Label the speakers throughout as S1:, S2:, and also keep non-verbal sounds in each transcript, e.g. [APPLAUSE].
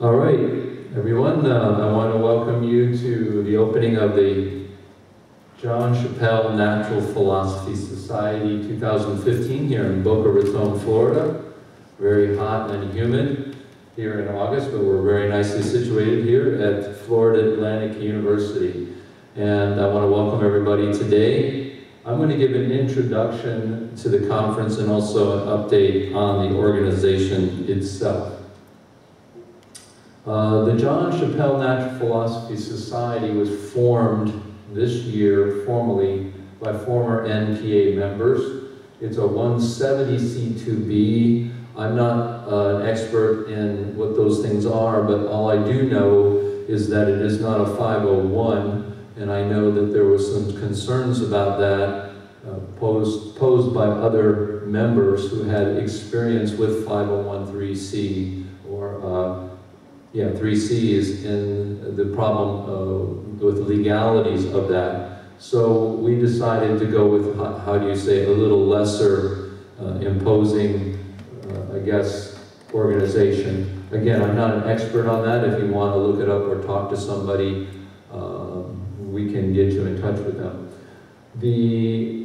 S1: All right, everyone, uh, I want to welcome you to the opening of the John Chappell Natural Philosophy Society 2015 here in Boca Raton, Florida. Very hot and humid here in August, but we're very nicely situated here at Florida Atlantic University. And I want to welcome everybody today. I'm going to give an introduction to the conference and also an update on the organization itself. Uh, the John Chappell Natural Philosophy Society was formed this year formally by former NPA members. It's a 170C2B. I'm not uh, an expert in what those things are, but all I do know is that it is not a 501, and I know that there was some concerns about that uh, posed, posed by other members who had experience with 5013C or uh, yeah, 3C is in the problem uh, with legalities of that. So we decided to go with, how, how do you say, a little lesser uh, imposing, uh, I guess, organization. Again, I'm not an expert on that. If you want to look it up or talk to somebody, um, we can get you in touch with them. The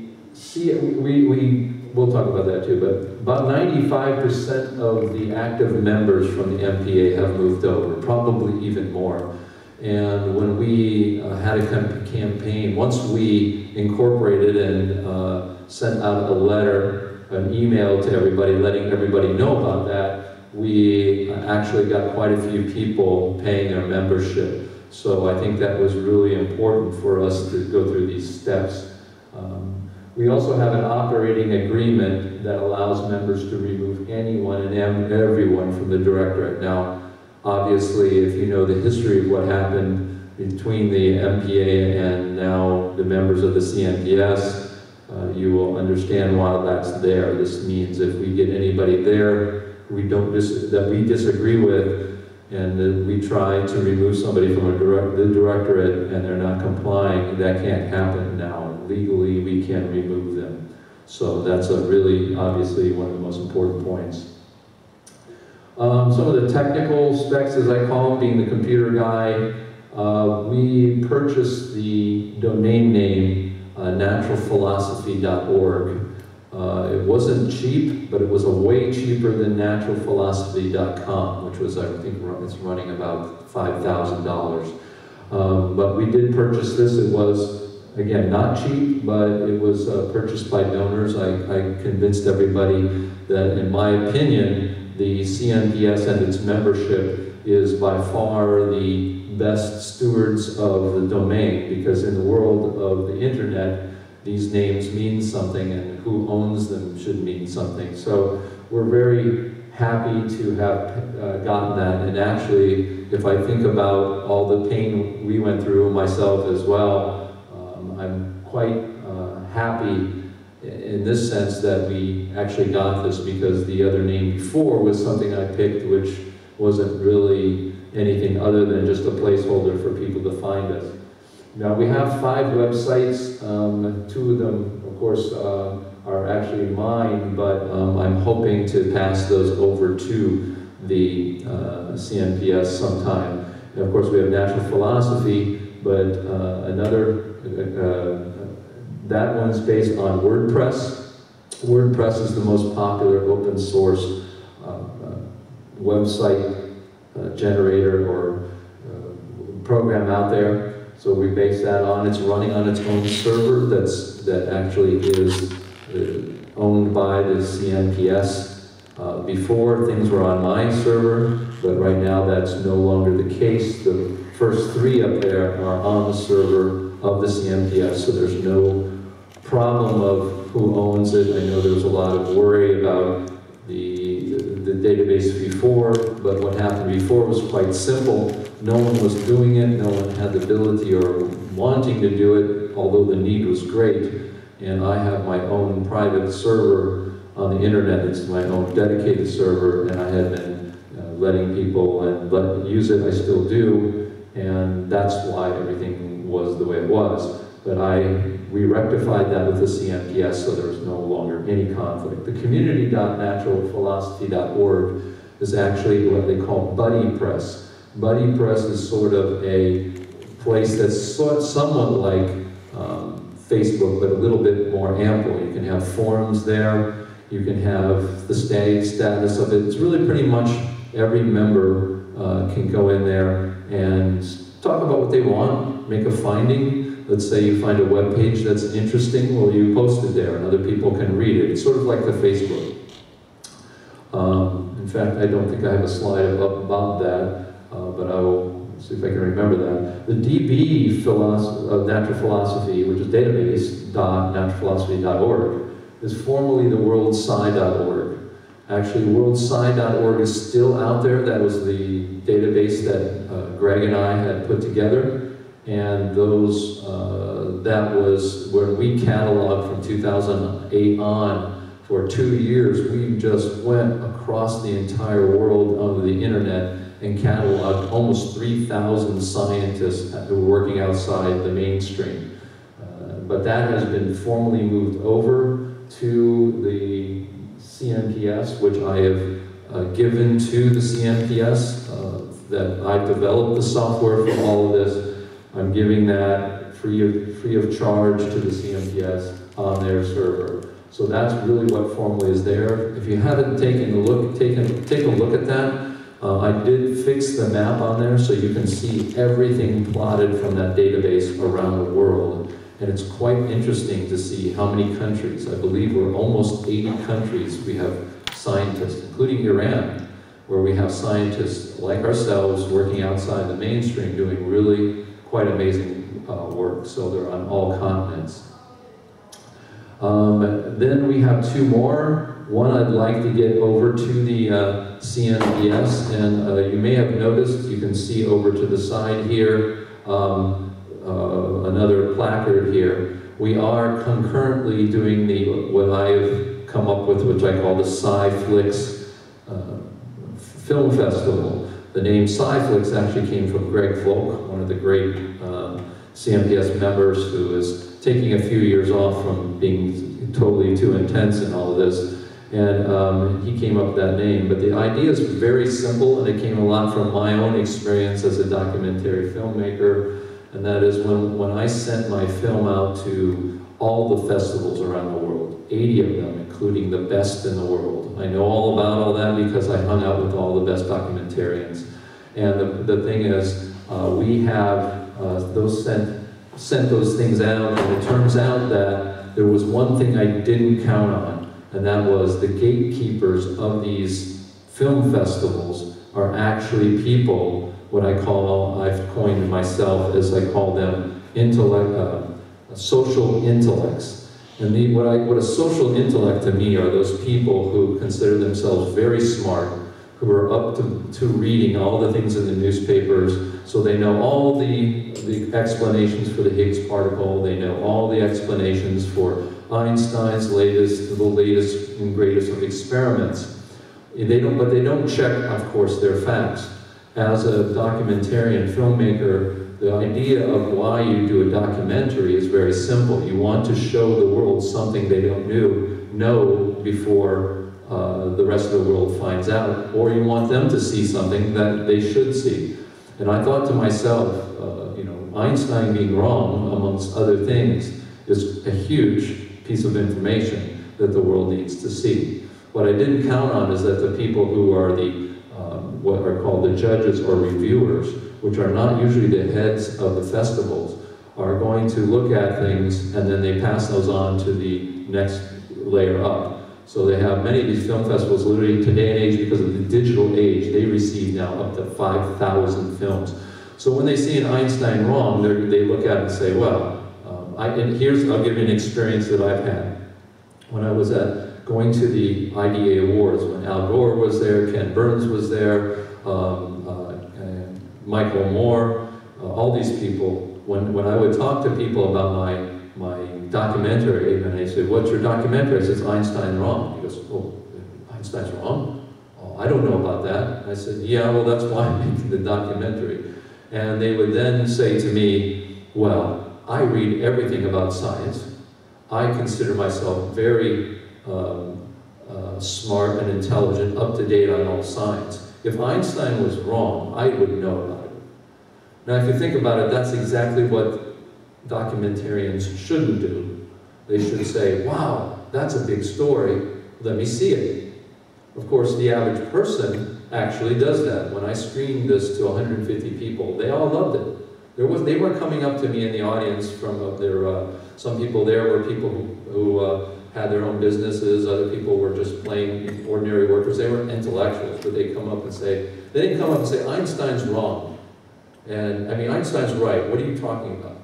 S1: we, we we'll talk about that too, but about 95% of the active members from the NPA have moved over, probably even more. And when we uh, had a campaign, once we incorporated and uh, sent out a letter, an email to everybody, letting everybody know about that, we actually got quite a few people paying their membership. So I think that was really important for us to go through these steps. Um, we also have an operating agreement that allows members to remove anyone and everyone from the directorate. Now, obviously, if you know the history of what happened between the NPA and now the members of the CNPS, uh, you will understand why that's there. This means if we get anybody there we don't that we disagree with, and we try to remove somebody from direct, the directorate and they're not complying, that can't happen we can remove them. So that's a really, obviously, one of the most important points. Um, some of the technical specs, as I call them, being the computer guy, uh, we purchased the domain name uh, naturalphilosophy.org. Uh, it wasn't cheap, but it was a way cheaper than naturalphilosophy.com, which was, I think, it's running about $5,000. Um, but we did purchase this. It was again, not cheap, but it was uh, purchased by donors. I, I, convinced everybody that, in my opinion, the CNPS and its membership is by far the best stewards of the domain because in the world of the internet, these names mean something and who owns them should mean something. So we're very happy to have uh, gotten that. And actually, if I think about all the pain we went through, myself as well, I'm quite uh, happy in this sense that we actually got this because the other name before was something I picked which wasn't really anything other than just a placeholder for people to find us. Now we have five websites, um, two of them of course uh, are actually mine, but um, I'm hoping to pass those over to the uh, CNPS sometime. And of course we have natural philosophy, but uh, another uh, that one's based on WordPress. WordPress is the most popular open source uh, uh, website uh, generator or uh, program out there. So we base that on. It's running on its own server that's that actually is uh, owned by the CNPS. before things were on my server, but right now that's no longer the case. The first three up there are on the server of the CNPS, so there's no problem of who owns it. I know there was a lot of worry about the, the database before, but what happened before was quite simple. No one was doing it, no one had the ability or wanting to do it, although the need was great. And I have my own private server on the internet. It's my own dedicated server, and I had been uh, letting people and let use it. I still do, and that's why everything was the way it was. But I, we rectified that with the CNPS so there was no longer any conflict. The community.naturalphilosophy.org is actually what they call BuddyPress. Buddy Press is sort of a place that's sort, somewhat like um, Facebook, but a little bit more ample. You can have forums there, you can have the stay status of it. It's really pretty much every member uh, can go in there and talk about what they want, make a finding. Let's say you find a web page that's interesting, well, you post it there and other people can read it. It's sort of like the Facebook. Um, in fact, I don't think I have a slide up about that, uh, but I will see if I can remember that. The DB philosophy, uh, Natural Philosophy, which is database.naturalphilosophy.org, is formerly the worldsci.org. Actually, worldsci.org is still out there. That was the database that uh, Greg and I had put together. And those, uh, that was when we cataloged from 2008 on for two years. We just went across the entire world of the internet and cataloged almost 3,000 scientists who were working outside the mainstream. Uh, but that has been formally moved over to the CNPS, which I have uh, given to the CNPS, uh, that I've developed the software for all of this. I'm giving that free of, free of charge to the CNPS on their server. So that's really what formally is there. If you haven't taken a look, taken, take a look at that, uh, I did fix the map on there so you can see everything plotted from that database around the world. And it's quite interesting to see how many countries, I believe we're almost 80 countries we have scientists, including Iran, where we have scientists like ourselves working outside the mainstream doing really quite amazing uh, work. So they're on all continents. Um, then we have two more. One I'd like to get over to the uh, CNPS, and uh, you may have noticed, you can see over to the side here, um, uh, another placard here. We are concurrently doing the what I've come up with, which I call the Sci-Flix uh, Film Festival. The name Sci-Flix actually came from Greg Volk, one of the great uh, CNPS members who is taking a few years off from being totally too intense in all of this. And um, he came up with that name. But the idea is very simple, and it came a lot from my own experience as a documentary filmmaker. And that is when, when I sent my film out to all the festivals around the world, 80 of them, including the best in the world. I know all about all that because I hung out with all the best documentarians. And the, the thing is, uh, we have uh, those sent, sent those things out, and it turns out that there was one thing I didn't count on, and that was the gatekeepers of these film festivals are actually people, what I call, I've coined myself as I call them intellect, uh, social intellects. And the, what, I, what a social intellect to me are those people who consider themselves very smart, who are up to, to reading all the things in the newspapers, so they know all the, the explanations for the Higgs particle, they know all the explanations for Einstein's latest, the latest and greatest of experiments. They don't, but they don't check, of course, their facts. As a documentarian filmmaker, the idea of why you do a documentary is very simple. You want to show the world something they don't knew, know before uh, the rest of the world finds out, or you want them to see something that they should see. And I thought to myself, uh, you know, Einstein being wrong, amongst other things, is a huge piece of information that the world needs to see. What I didn't count on is that the people who are the, um, what are called the judges or reviewers, which are not usually the heads of the festivals, are going to look at things and then they pass those on to the next layer up. So they have many of these film festivals literally today and age because of the digital age, they receive now up to 5,000 films. So when they see an Einstein wrong, they look at it and say, well, I, and here's, I'll give you an experience that I've had. When I was at, going to the IDA Awards, when Al Gore was there, Ken Burns was there, um, uh, Michael Moore, uh, all these people, when, when I would talk to people about my documentary, and they said, what's your documentary? I said, Einstein wrong. He goes, oh, Einstein's wrong? Oh, I don't know about that. I said, yeah, well, that's why I'm making the documentary. And they would then say to me, well, I read everything about science. I consider myself very um, uh, smart and intelligent, up to date on all science. If Einstein was wrong, I would know about it. Now, if you think about it, that's exactly what documentarians shouldn't do. They should say, wow, that's a big story, let me see it. Of course, the average person actually does that. When I screened this to 150 people, they all loved it. There was, they weren't coming up to me in the audience from uh, there. Uh, some people there were people who, who uh, had their own businesses. Other people were just plain ordinary workers. They were intellectuals, but they come up and say, they didn't come up and say, Einstein's wrong. And I mean, Einstein's right. What are you talking about?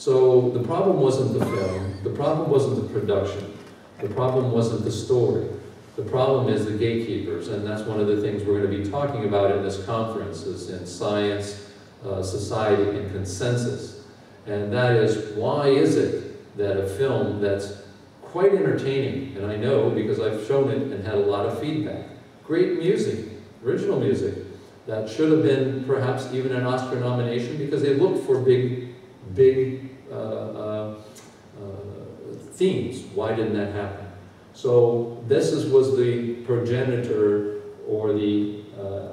S1: So the problem wasn't the film. The problem wasn't the production. The problem wasn't the story. The problem is the gatekeepers, and that's one of the things we're going to be talking about in this conference, is in science, uh, society, and consensus. And that is, why is it that a film that's quite entertaining, and I know because I've shown it and had a lot of feedback, great music, original music, that should have been perhaps even an Oscar nomination because they looked for big, big themes. Why didn't that happen? So this is, was the progenitor or the uh,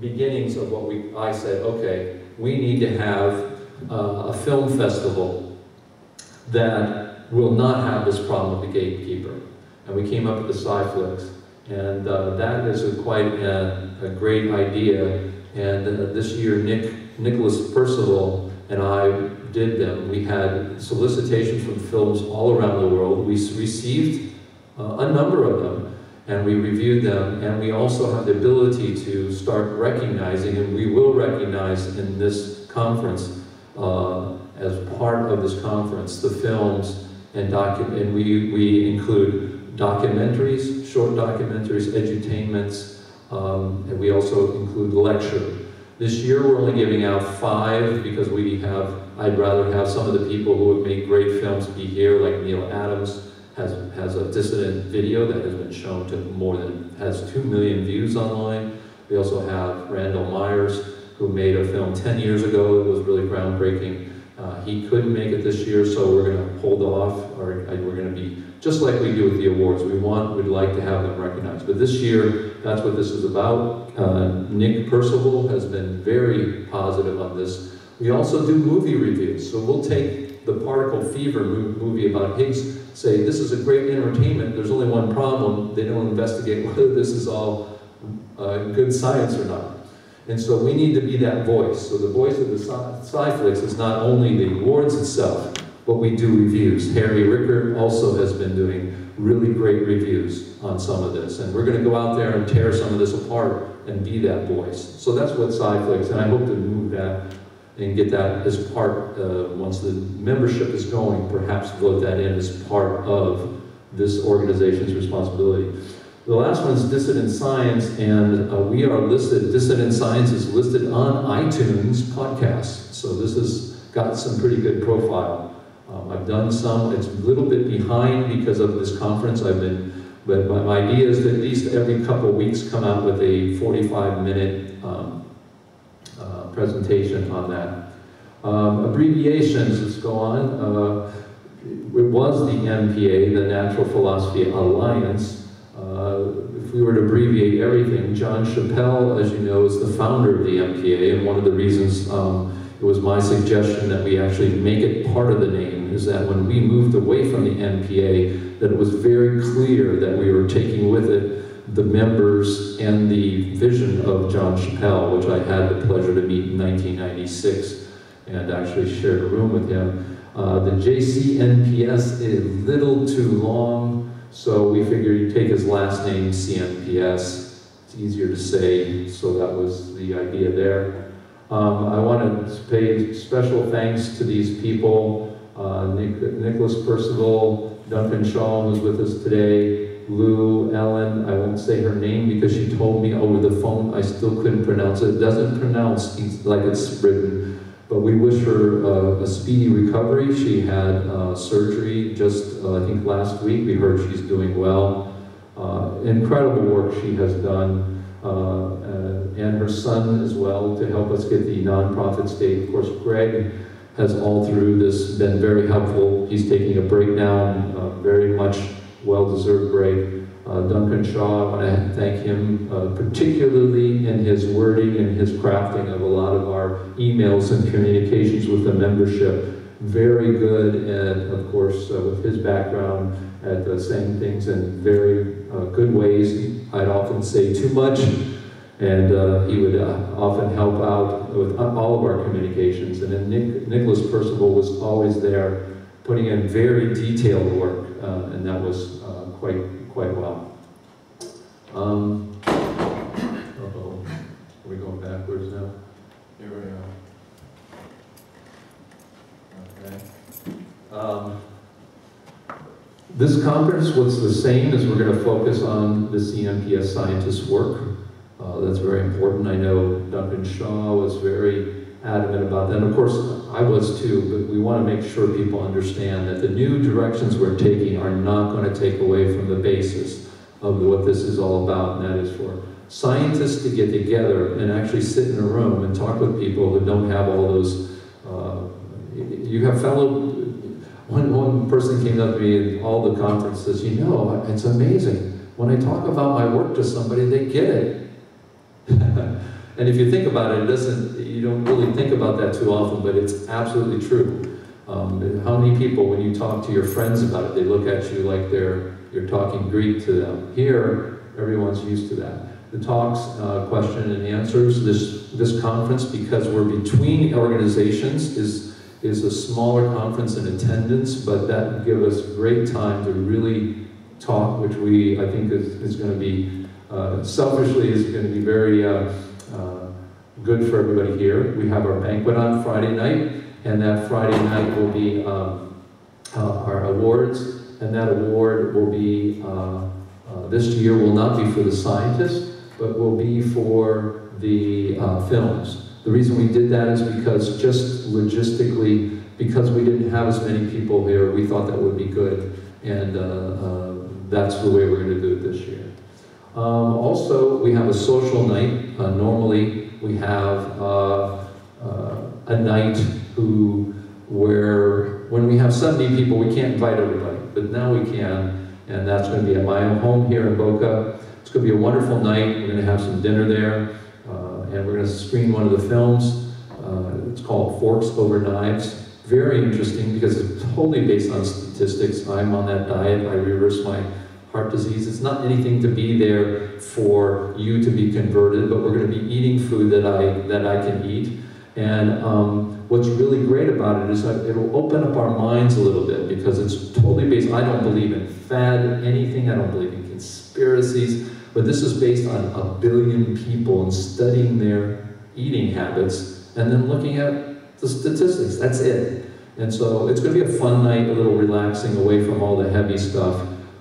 S1: beginnings of what we, I said, okay, we need to have uh, a film festival that will not have this problem of the gatekeeper. And we came up with the Sci-Flix. And uh, that is a quite a, a, great idea. And uh, this year, Nick, Nicholas Percival and I did them. We had solicitations from films all around the world. We received uh, a number of them, and we reviewed them, and we also have the ability to start recognizing, and we will recognize in this conference, uh, as part of this conference, the films and docu and we, we include documentaries, short documentaries, edutainments, um, and we also include lecture. This year we're only giving out five because we have, I'd rather have some of the people who have made great films be here, like Neal Adams, has, has a dissident video that has been shown to more than, has 2 million views online. We also have Randall Myers, who made a film 10 years ago that was really groundbreaking. Uh, he couldn't make it this year, so we're going to hold off, or we're going to be, just like we do with the awards, we want, we'd like to have them recognized. But this year, that's what this is about. Uh, Nick Percival has been very positive on this. We also do movie reviews, so we'll take the Particle Fever movie about Higgs say, this is a great entertainment, there's only one problem, they don't investigate [LAUGHS] whether this is all uh, good science or not. And so we need to be that voice. So the voice of the Sci-Flix is not only the awards itself, but we do reviews. Harry Ricker also has been doing really great reviews on some of this. And we're going to go out there and tear some of this apart and be that voice. So that's what Sci-Flix, and I hope to move that and get that as part, uh, once the membership is going, perhaps vote that in as part of this organization's responsibility. The last one is Dissident Science, and uh, we are listed, Dissident Science is listed on iTunes podcasts. So this has got some pretty good profile. Um, I've done some, it's a little bit behind because of this conference. I've been, but my, idea is that at least every couple weeks come out with a 45 minute um, presentation on that. Um, abbreviations, let's go on. Uh, it was the NPA, the Natural Philosophy Alliance. Uh, if we were to abbreviate everything, John Chappell, as you know, is the founder of the NPA, and one of the reasons um, it was my suggestion that we actually make it part of the name is that when we moved away from the NPA, that it was very clear that we were taking with it the members and the vision of John Chappell, which I had the pleasure to meet in 1996 and actually shared a room with him. Uh, the JCNPS is a little too long, so we figured you'd take his last name, CNPS. It's easier to say, so that was the idea there. Um, I want to pay special thanks to these people, uh, Nick, Nicholas Percival, Duncan Shaw, who's with us today, Lou Ellen, I won't say her name because she told me over the phone I still couldn't pronounce it. It doesn't pronounce like it's written, but we wish her uh, a speedy recovery. She had uh, surgery just, uh, I think, last week. We heard she's doing well. Uh, incredible work she has done, uh, uh, and her son as well to help us get the nonprofit state. Of course, Greg has all through this been very helpful. He's taking a break now, very much well-deserved break. Uh, Duncan Shaw, I want to thank him uh, particularly in his wording and his crafting of a lot of our emails and communications with the membership. Very good, and of course, uh, with his background at saying things in very uh, good ways. I'd often say too much, and uh, he would uh, often help out with all of our communications. And then Nick, Nicholas Percival was always there, putting in very detailed work, uh, and that was uh, quite quite well. Um, uh-oh, are we going backwards now? Here we are. Okay. Um, this conference was the same as we're going to focus on the CNPS scientists' work. Uh, that's very important. I know Duncan Shaw was very adamant about that. And of course, I was too, but we want to make sure people understand that the new directions we're taking are not going to take away from the basis of what this is all about, and that is for scientists to get together and actually sit in a room and talk with people who don't have all those, uh, you have fellow one, one person came up to me at all the conferences, you know, it's amazing. When I talk about my work to somebody, they get it. [LAUGHS] and if you think about it, it doesn't, you don't really think about that too often, but it's absolutely true. Um, how many people, when you talk to your friends about it, they look at you like they're, you're talking Greek to them. Here, everyone's used to that. The talks, uh, question and answers, this, this conference, because we're between organizations, is is a smaller conference in attendance, but that give us great time to really talk, which we, I think, is, is going to be, uh, selfishly, is going to be very uh, good for everybody here. We have our banquet on Friday night, and that Friday night will be um, uh, our awards, and that award will be, uh, uh, this year will not be for the scientists, but will be for the films. The reason we did that is because just logistically, because we didn't have as many people here, we thought that would be good. And uh, uh, that's the way we're going to do it this year. Um, also, we have a social night. Uh, normally, we have uh, uh, a night who, where when we have 70 people, we can't invite everybody, but now we can. And that's going to be at my home here in Boca. It's going to be a wonderful night. We're going to have some dinner there and we're going to screen one of the films. Uh, it's called Forks Over Knives. Very interesting because it's totally based on statistics. I'm on that diet. I reverse my heart disease. It's not anything to be there for you to be converted, but we're going to be eating food that I that I can eat. And um, what's really great about it is it'll open up our minds a little bit because it's totally based. I don't believe in fad anything. I don't believe in conspiracies. But this is based on a billion people and studying their eating habits and then looking at the statistics. That's it. And so it's going to be a fun night, a little relaxing away from all the heavy stuff.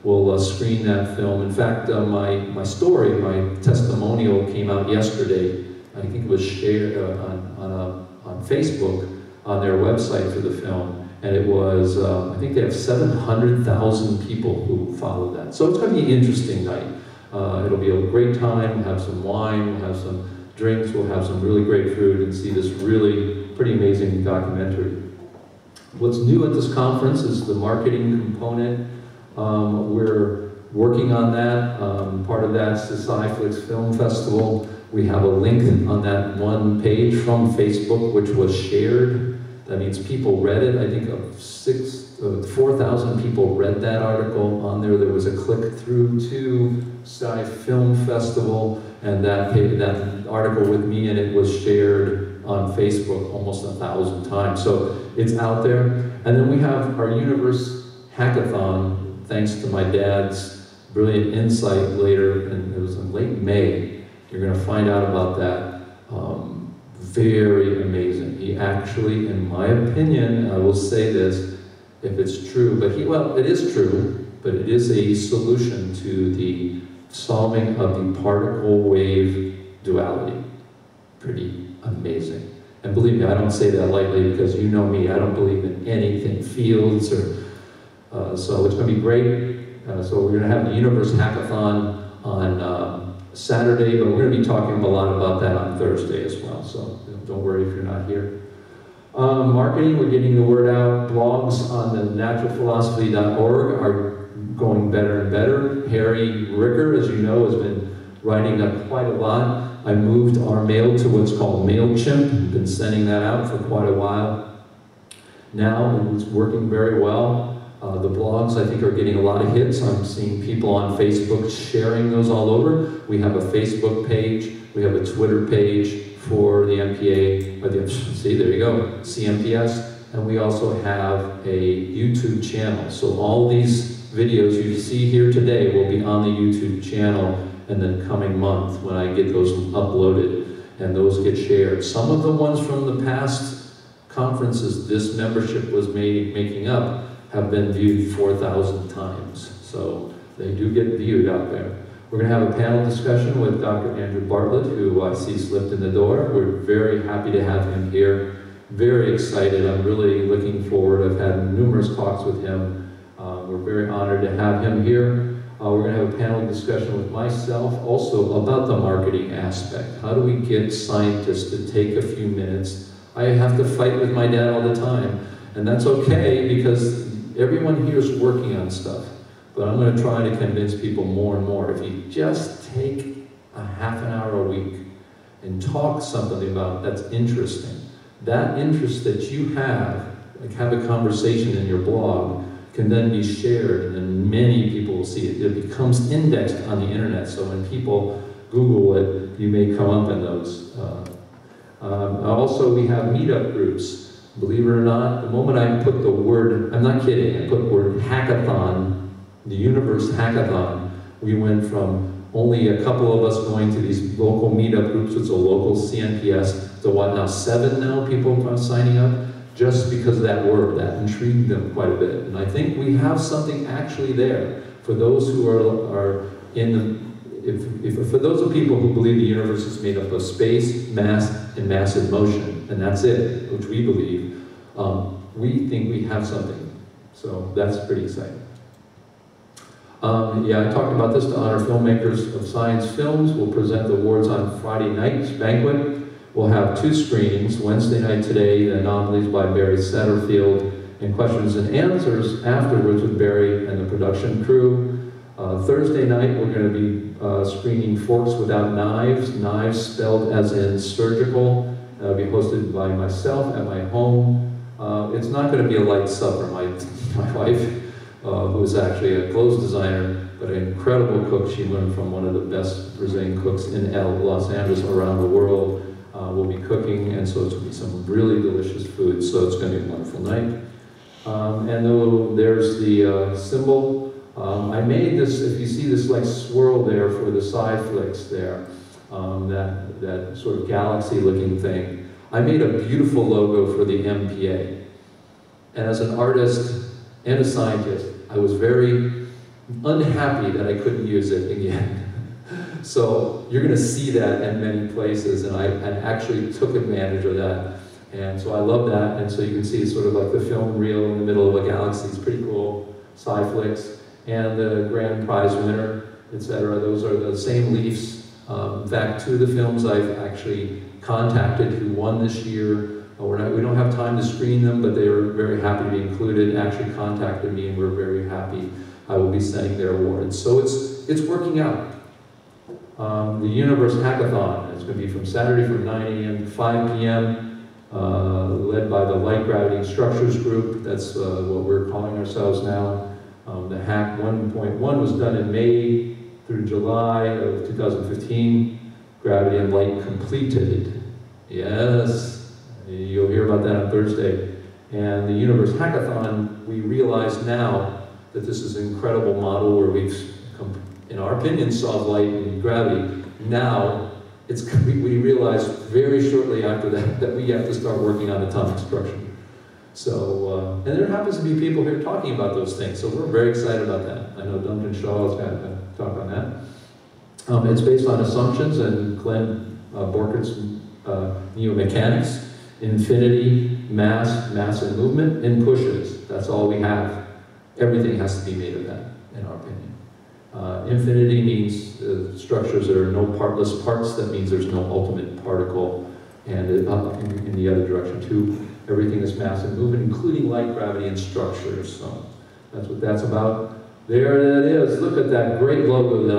S1: We'll uh, screen that film. In fact, uh, my, my story, my testimonial came out yesterday. I think it was shared uh, on, on, a, on Facebook on their website for the film. And it was, uh, I think they have 700,000 people who followed that. So it's going to be an interesting night. Uh, it'll be a great time. We'll have some wine, we'll have some drinks, we'll have some really great food and see this really pretty amazing documentary. What's new at this conference is the marketing component. Um, we're working on that. Um, part of that's the SciFlix Film Festival. We have a link on that one page from Facebook, which was shared. That means people read it. I think of six, uh, 4,000 people read that article on there. There was a click through to Sci Film Festival, and that, that article with me and it was shared on Facebook almost a thousand times. So it's out there. And then we have our Universe Hackathon, thanks to my dad's brilliant insight later, and it was in late May. You're going to find out about that. Um, very amazing. He actually, in my opinion, I will say this, if it's true, but he, well, it is true, but it is a solution to the solving of the particle wave duality. Pretty amazing. And believe me, I don't say that lightly because you know me, I don't believe in anything, fields or, uh, so it's going to be great. Uh, so we're going to have the Universe Hackathon on um, Saturday, but we're going to be talking a lot about that on Thursday as well. So don't worry if you're not here. Um, marketing, we're getting the word out. Blogs on the naturalphilosophy.org are going better and better. Harry Ricker, as you know, has been writing up quite a lot. I moved our mail to what's called MailChimp. We've been sending that out for quite a while. Now it's working very well. Uh, the blogs, I think, are getting a lot of hits. I'm seeing people on Facebook sharing those all over. We have a Facebook page. We have a Twitter page for the NPA, or the, [LAUGHS] see, there you go, CNPS. And we also have a YouTube channel. So all these videos you see here today will be on the YouTube channel in the coming month when I get those uploaded and those get shared. Some of the ones from the past conferences this membership was made, making up have been viewed 4,000 times. So they do get viewed out there. We're going to have a panel discussion with Dr. Andrew Bartlett, who I see slipped in the door. We're very happy to have him here. Very excited. I'm really looking forward. I've had numerous talks with him. Uh, we're very honored to have him here. Uh, we're going to have a panel discussion with myself also about the marketing aspect. How do we get scientists to take a few minutes? I have to fight with my dad all the time, and that's okay because everyone here is working on stuff. But I'm going to try to convince people more and more. If you just take a half an hour a week and talk something about that's interesting, that interest that you have, like have a conversation in your blog, can then be shared and then many people will see it. It becomes indexed on the internet, so when people Google it, you may come up in those. Uh, um, also, we have meetup groups. Believe it or not, the moment I put the word, I'm not kidding, I put the word hackathon, the universe hackathon, we went from only a couple of us going to these local meetup groups, it's a local CNPS, to what now, seven now people are signing up? just because of that word, that intrigued them quite a bit. And I think we have something actually there for those who are, are in the, if, if, for those of people who believe the universe is made up of space, mass, and massive motion, and that's it, which we believe, um, we think we have something. So that's pretty exciting. Um, yeah, I talked about this to honor filmmakers of science films. We'll present the awards on Friday night's banquet. We'll have two screenings, Wednesday night today, the Anomalies by Barry Setterfield, and questions and answers afterwards with Barry and the production crew. Uh, Thursday night, we're going to be uh, screening Forks Without Knives, knives spelled as in surgical. That'll be hosted by myself at my home. Uh, it's not going to be a light supper. My, [LAUGHS] my wife, uh, who is actually a clothes designer, but an incredible cook, she learned from one of the best Brazilian cooks in Los Angeles around the world. Uh, we'll be cooking, and so it's going to be some really delicious food, so it's going to be a wonderful night. Um, and there's the uh, symbol. Um, I made this, if you see this like swirl there for the Sci-Flix there, um, that, that sort of galaxy-looking thing, I made a beautiful logo for the NPA. And as an artist and a scientist, I was very unhappy that I couldn't use it again. [LAUGHS] So you're going to see that in many places, and I, I actually took advantage of that. And so I love that, and so you can see sort of like the film reel in the middle of a galaxy. It's pretty cool, Sci-Flix, and the grand prize winner, etc. Those are the same Leafs. Um, in fact, two of the films I've actually contacted who won this year. Uh, we're not, we don't have time to screen them, but they were very happy to be included, actually contacted me, and we're very happy I will be sending their awards. So it's, it's working out um, the Universe Hackathon. It's going to be from Saturday from 9 a.m. to 5 p.m., uh, led by the Light Gravity Structures Group. That's uh, what we're calling ourselves now. Um, the Hack 1.1 was done in May through July of 2015. Gravity and Light completed. Yes, you'll hear about that on Thursday. And the Universe Hackathon, we realize now that this is an incredible model where we've in our opinion, solve light and gravity. Now, it's, we, realized very shortly after that that we have to start working on atomic structure. So, uh, and there happens to be people here talking about those things, so we're very excited about that. I know Duncan Shaw has got talk on that. Um, it's based on assumptions and Glenn uh, Borchardt's uh, neomechanics, infinity, mass, mass and movement, and pushes. That's all we have. Everything has to be made of that, in our opinion. Uh, infinity means uh, structures that are no partless parts. That means there's no ultimate particle. And in, in, the other direction too, everything is mass and movement, including light, gravity, and structures. So that's what that's about. There it is. Look at that great logo that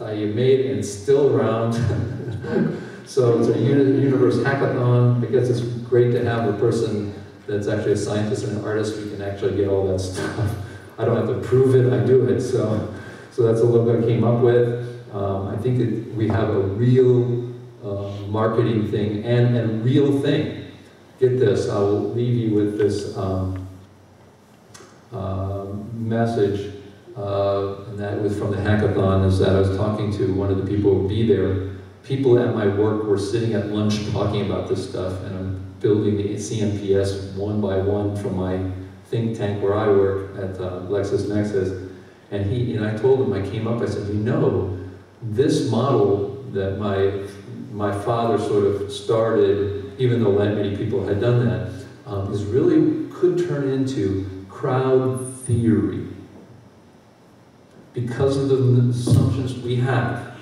S1: I, I made and still around. [LAUGHS] so it's a uni- universe hackathon. I guess it's great to have a person that's actually a scientist and an artist who can actually get all that stuff. [LAUGHS] I don't have to prove it, I do it. So, so that's a logo I came up with. Um, I think that we have a real uh, marketing thing and a real thing. Get this, I will leave you with this um, message, uh, and that was from the hackathon, is that I was talking to one of the people who will be there. People at my work were sitting at lunch talking about this stuff, and I'm building the CNPS one by one from my think tank where I work at uh, LexisNexis. And he and I told him, I came up, I said, you know, this model that my my father sort of started, even though that many people had done that, um, is really could turn into crowd theory. Because of the assumptions we have,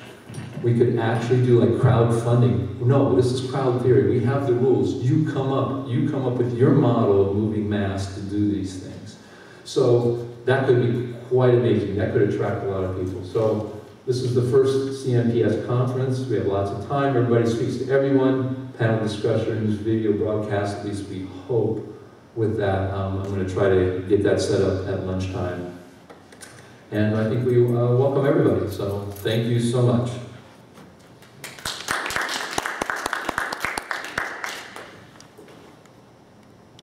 S1: we could actually do like crowdfunding. No, this is crowd theory. We have the rules. You come up, you come up with your model of moving mass to do these things. So that could be quite amazing. That could attract a lot of people. So this is the first CNPS conference. We have lots of time. Everybody speaks to everyone. Panel discussions, video broadcast, at least we hope with that. Um, I'm going to try to get that set up at lunchtime. And I think we uh, welcome everybody. So thank you so much.